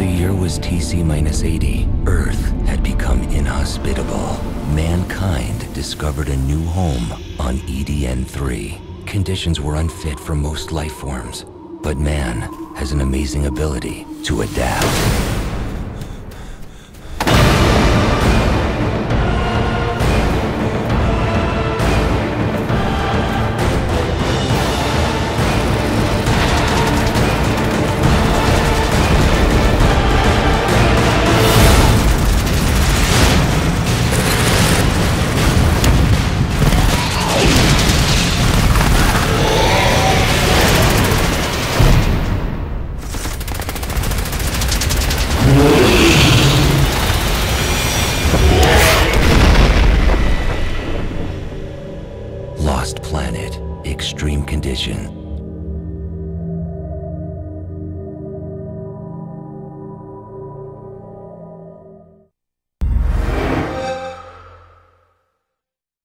The year was TC minus 80. Earth had become inhospitable. Mankind discovered a new home on EDN 3. Conditions were unfit for most life forms, but man has an amazing ability to adapt. Lost Planet, Extreme Condition,